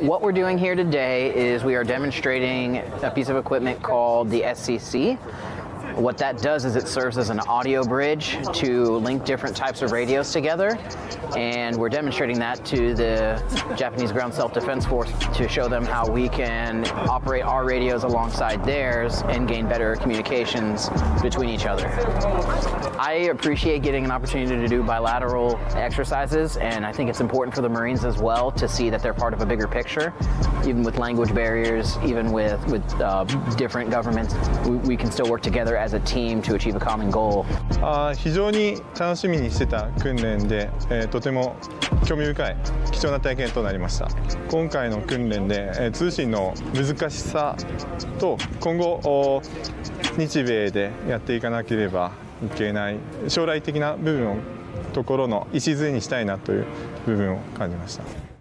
What we're doing here today is we are demonstrating a piece of equipment called the SCC. What that does is it serves as an audio bridge to link different types of radios together. And we're demonstrating that to the Japanese Ground Self Defense Force to show them how we can operate our radios alongside theirs and gain better communications between each other. I appreciate getting an opportunity to do bilateral exercises, and I think it's important for the Marines as well to see that they're part of a bigger picture. Even with language barriers, even with, with uh, different governments, we, we can still work together as a team to achieve a common goal. あー非常に楽しみにしてた訓練で、えーとても興味深い貴重な体験となりました今回の訓練で、えー通信の難しさと今後日米でやっていかなければいけない将来的な部分をところの礎にしたいなという部分を感じました